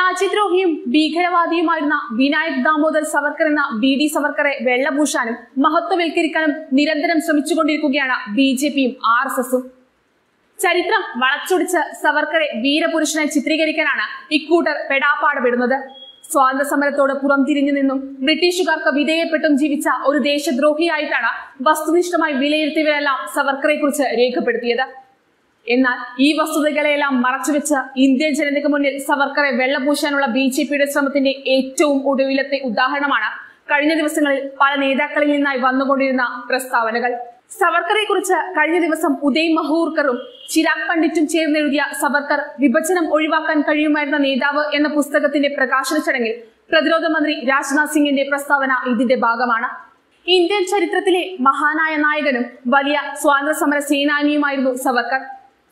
രാജ്യദ്രോഹിയും ഭീകരവാദിയുമായിരുന്ന വിനായക് ദാമോദർ സവർക്കർ എന്ന B D സവർക്കറെ വെള്ളപൂശാനും മഹത്വവൽക്കരിക്കാനും നിരന്തരം ശ്രമിച്ചുകൊണ്ടിരിക്കുകയാണ് ബി ജെ പിയും ആർ എസ് എസും. ചരിത്രം വളച്ചൊടിച്ച് സവർക്കറെ വീരപുരുഷനെ ചിത്രീകരിക്കാനാണ് ഇക്കൂട്ടർ പെടാപ്പാടുപെടുന്നത്. സ്വാതന്ത്ര്യ സമരത്തോട് പുറം തിരിഞ്ഞു നിന്നും ബ്രിട്ടീഷുകാർക്ക് വിധേയപ്പെട്ടും ജീവിച്ച ഒരു ദേശദ്രോഹിയായിട്ടാണ് വസ്തുനിഷ്ഠമായി വിലയിരുത്തിയവരെല്ലാം സവർക്കറെ കുറിച്ച് രേഖപ്പെടുത്തിയത്. എന്നാൽ ഈ വസ്തുതകളെല്ലാം മറച്ചുവെച്ച് ഇന്ത്യൻ ജനതയ്ക്ക് മുന്നിൽ സവർക്കറെ വെള്ളപൂശാനുള്ള ബി ജെ പിയുടെ ശ്രമത്തിന്റെ ഏറ്റവും ഒടുവിലത്തെ ഉദാഹരണമാണ് കഴിഞ്ഞ ദിവസങ്ങളിൽ പല നേതാക്കളിൽ നിന്നായി വന്നുകൊണ്ടിരുന്ന പ്രസ്താവനകൾ. സവർക്കറെ കുറിച്ച് കഴിഞ്ഞ ദിവസം ഉദയ് മഹൂർക്കറും ചിരാഗ് പണ്ഡിറ്റും ചേർന്ന് എഴുതിയ സവർക്കർ വിഭജനം ഒഴിവാക്കാൻ കഴിയുമായിരുന്ന നേതാവ് എന്ന പുസ്തകത്തിന്റെ പ്രകാശന ചടങ്ങിൽ പ്രതിരോധ മന്ത്രി രാജ്നാഥ് സിംഗിന്റെ പ്രസ്താവന ഇതിന്റെ ഭാഗമാണ്. ഇന്ത്യൻ ചരിത്രത്തിലെ മഹാനായ നായകനും വലിയ സ്വാതന്ത്ര്യ സമര സേനാനിയുമായിരുന്നു സവർക്കർ.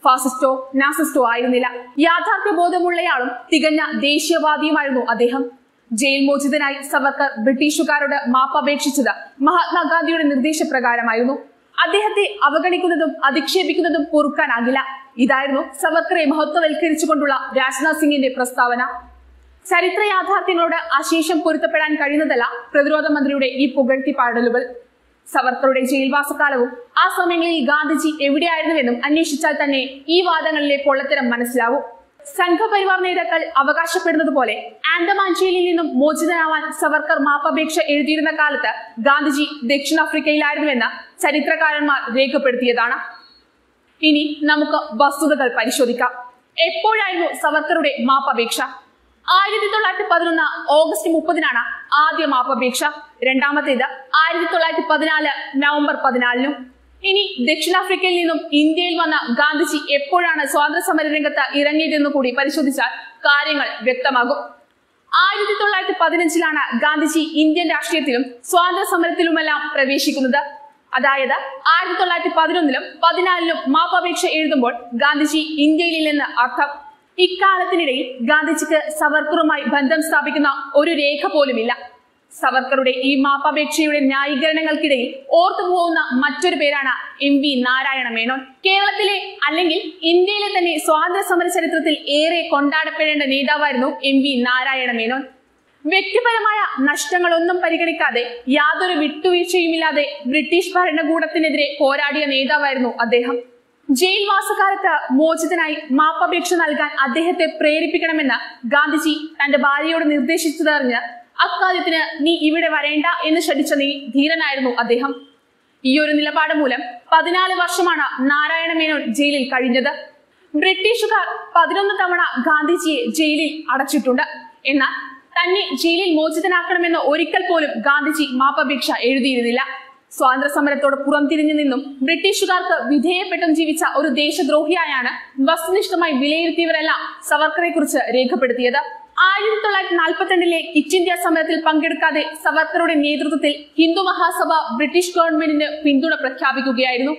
ഫാസിസ്റ്റോ നാസിസ്റ്റോ ആയിരുന്നില്ല. യാഥാർത്ഥ്യ ബോധമുള്ളയാളും തികഞ്ഞ ദേശീയവാദിയുമായിരുന്നു അദ്ദേഹം. ജയിൽ മോചിതനായി സവർക്കർ ബ്രിട്ടീഷുകാരോട് മാപ്പപേക്ഷിച്ചത് മഹാത്മാഗാന്ധിയുടെ നിർദ്ദേശപ്രകാരമായിരുന്നു. അദ്ദേഹത്തെ അവഗണിക്കുന്നതും അധിക്ഷേപിക്കുന്നതും പൊറുക്കാനാകില്ല. ഇതായിരുന്നു സവർക്കറെ മഹത്വവൽക്കരിച്ചുകൊണ്ടുള്ള രാജ്നാഥ് സിംഗിന്റെ പ്രസ്താവന. ചരിത്ര യാഥാർത്ഥ്യങ്ങളോട് അശേഷം പൊരുത്തപ്പെടാൻ കഴിയുന്നതല്ല പ്രതിരോധ മന്ത്രിയുടെ ഈ പുകഴ്ത്തി പാടലുകൾ സവർക്കറുടെ ജയിൽവാസകാലവും ആ സമയങ്ങളിൽ ഗാന്ധിജി എവിടെയായിരുന്നുവെന്നും അന്വേഷിച്ചാൽ തന്നെ ഈ വാദങ്ങളിലെ പൊള്ളത്തരം മനസ്സിലാവും. സംഘപരിവാർ നേതാക്കൾ അവകാശപ്പെടുന്നത് പോലെ ആൻഡമാൻ ജയിലിൽ നിന്നും മോചിതനാവാൻ സവർക്കർ മാപ്പപേക്ഷ എഴുതിയിരുന്ന കാലത്ത് ഗാന്ധിജി ദക്ഷിണാഫ്രിക്കയിലായിരുന്നുവെന്ന് ചരിത്രകാരന്മാർ രേഖപ്പെടുത്തിയതാണ്. ഇനി നമുക്ക് വസ്തുതകൾ പരിശോധിക്കാം. എപ്പോഴായിരുന്നു സവർക്കറുടെ മാപ്പപേക്ഷ? ആയിരത്തി തൊള്ളായിരത്തി പതിനൊന്ന് ഓഗസ്റ്റ് മുപ്പതിനാണ് ആദ്യ മാപ്പപേക്ഷ. രണ്ടാമത്തേത് ആയിരത്തി തൊള്ളായിരത്തി പതിനാല് നവംബർ പതിനാലിനും. ഇനി ദക്ഷിണാഫ്രിക്കയിൽ നിന്നും ഇന്ത്യയിൽ വന്ന ഗാന്ധിജി എപ്പോഴാണ് സ്വാതന്ത്ര്യ സമര രംഗത്ത് ഇറങ്ങിയതെന്ന് കൂടി പരിശോധിച്ചാൽ കാര്യങ്ങൾ വ്യക്തമാകും. ആയിരത്തി തൊള്ളായിരത്തി പതിനഞ്ചിലാണ് ഗാന്ധിജി ഇന്ത്യൻ രാഷ്ട്രീയത്തിലും സ്വാതന്ത്ര്യ സമരത്തിലുമെല്ലാം പ്രവേശിക്കുന്നത്. അതായത് ആയിരത്തി തൊള്ളായിരത്തി പതിനൊന്നിലും പതിനാലിലും മാപ്പപേക്ഷ എഴുതുമ്പോൾ ഗാന്ധിജി ഇന്ത്യയിൽ നിന്ന് അർത്ഥം. ഇക്കാലത്തിനിടയിൽ ഗാന്ധിജിക്ക് സവർക്കറുമായി ബന്ധം സ്ഥാപിക്കുന്ന ഒരു രേഖ പോലുമില്ല. സവർക്കറുടെ ഈ മാപ്പപേക്ഷയുടെ ന്യായീകരണങ്ങൾക്കിടയിൽ ഓർത്തുപോകുന്ന മറ്റൊരു പേരാണ് എം വി നാരായണ മേനോൻ. കേരളത്തിലെ അല്ലെങ്കിൽ ഇന്ത്യയിലെ തന്നെ സ്വാതന്ത്ര്യ സമര ചരിത്രത്തിൽ ഏറെ കൊണ്ടാടപ്പെടേണ്ട നേതാവായിരുന്നു എം വി നാരായണ മേനോൻ. വ്യക്തിപരമായ നഷ്ടങ്ങളൊന്നും പരിഗണിക്കാതെ യാതൊരു വിട്ടുവീഴ്ചയുമില്ലാതെ ബ്രിട്ടീഷ് ഭരണകൂടത്തിനെതിരെ പോരാടിയ നേതാവായിരുന്നു അദ്ദേഹം. ജയിൽ വാസകാലത്ത് മോചിതനായി മാപ്പപേക്ഷ നൽകാൻ അദ്ദേഹത്തെ പ്രേരിപ്പിക്കണമെന്ന് ഗാന്ധിജി തന്റെ ഭാര്യയോട് നിർദ്ദേശിച്ചതറിഞ്ഞ് അക്കാര്യത്തിന് നീ ഇവിടെ വരേണ്ട എന്ന് ശഠിച്ച നീ ധീരനായിരുന്നു അദ്ദേഹം. ഈ ഒരു നിലപാട് മൂലം പതിനാല് വർഷമാണ് നാരായണ മേനോൻ ജയിലിൽ കഴിഞ്ഞത്. ബ്രിട്ടീഷുകാർ പതിനൊന്ന് തവണ ഗാന്ധിജിയെ ജയിലിൽ അടച്ചിട്ടുണ്ട്. എന്നാൽ തന്നെ ജയിലിൽ മോചിതനാക്കണമെന്ന് ഒരിക്കൽ പോലും ഗാന്ധിജി മാപ്പപേക്ഷ എഴുതിയിരുന്നില്ല. സ്വാതന്ത്ര്യ സമരത്തോട് പുറംതിരിഞ്ഞു നിന്നും ബ്രിട്ടീഷുകാർക്ക് വിധേയപ്പെട്ടും ജീവിച്ച ഒരു ദേശദ്രോഹിയായാണ് വസ്തുനിഷ്ഠമായി വിലയിരുത്തിയവരെല്ലാം സവർക്കറെ കുറിച്ച് രേഖപ്പെടുത്തിയത്. ആയിരത്തി തൊള്ളായിരത്തി നാൽപ്പത്തിരണ്ടിലെ കിറ്റ് ഇന്ത്യ സമരത്തിൽ പങ്കെടുക്കാതെ സവർക്കറുടെ നേതൃത്വത്തിൽ ഹിന്ദു മഹാസഭ ബ്രിട്ടീഷ് ഗവൺമെന്റിന് പിന്തുണ പ്രഖ്യാപിക്കുകയായിരുന്നു.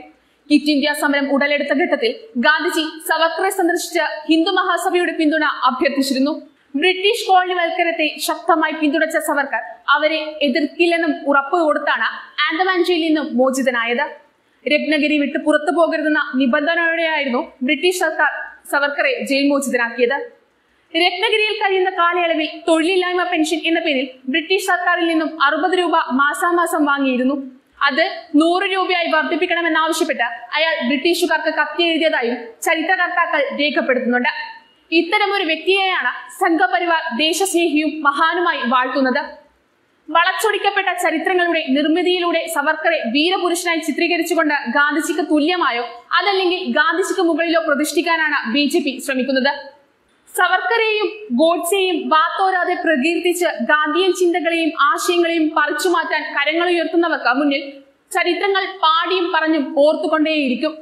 കിറ്റ് ഇന്ത്യ സമരം ഉടലെടുത്ത ഘട്ടത്തിൽ ഗാന്ധിജി സവർക്കറെ സന്ദർശിച്ച് ഹിന്ദു മഹാസഭയുടെ പിന്തുണ അഭ്യർത്ഥിച്ചിരുന്നു. ബ്രിട്ടീഷ് കോളനിവൽക്കരത്തെ ശക്തമായി പിന്തുണച്ച സവർക്കർ അവരെ എതിർക്കില്ലെന്നും ഉറപ്പ് കൊടുത്താണ് ആൻഡമാൻ ജയിലിൽ നിന്നും മോചിതനായത്. രത്നഗിരി വിട്ട് പുറത്തു പോകരുതെന്ന നിബന്ധനയോടെയായിരുന്നു ബ്രിട്ടീഷ് സർക്കാർ സവർക്കറെ ജയിൽ മോചിതനാക്കിയത് രത്നഗിരിയിൽ കഴിയുന്ന കാലയളവിൽ തൊഴിലില്ലായ്മ പെൻഷൻ എന്ന പേരിൽ ബ്രിട്ടീഷ് സർക്കാരിൽ നിന്നും അറുപത് രൂപ മാസാമാസം വാങ്ങിയിരുന്നു. അത് നൂറ് രൂപയായി വർദ്ധിപ്പിക്കണമെന്നാവശ്യപ്പെട്ട് അയാൾ ബ്രിട്ടീഷുകാർക്ക് കത്തി എഴുതിയതായും ചരിത്രകർത്താക്കൾ രേഖപ്പെടുത്തുന്നുണ്ട്. ഇത്തരമൊരു വ്യക്തിയെയാണ് സംഘപരിവാർ ദേശസ്നേഹിയും മഹാനുമായി വാഴ്ത്തുന്നത്. വളച്ചൊടിക്കപ്പെട്ട ചരിത്രങ്ങളുടെ നിർമ്മിതിയിലൂടെ സവർക്കറെ വീരപുരുഷനായി ചിത്രീകരിച്ചുകൊണ്ട് ഗാന്ധിജിക്ക് തുല്യമായോ അതല്ലെങ്കിൽ ഗാന്ധിജിക്ക് മുകളിലോ പ്രതിഷ്ഠിക്കാനാണ് ബി ജെ പി ശ്രമിക്കുന്നത്. സവർക്കറെയും ഗോഡ്സെയും വാത്തോരാതെ പ്രകീർത്തിച്ച് ഗാന്ധിയൻ ചിന്തകളെയും ആശയങ്ങളെയും പറിച്ചു മാറ്റാൻ കരങ്ങളുയർത്തുന്നവർക്ക് മുന്നിൽ ചരിത്രങ്ങൾ പാടിയും പറഞ്ഞും ഓർത്തുകൊണ്ടേയിരിക്കും.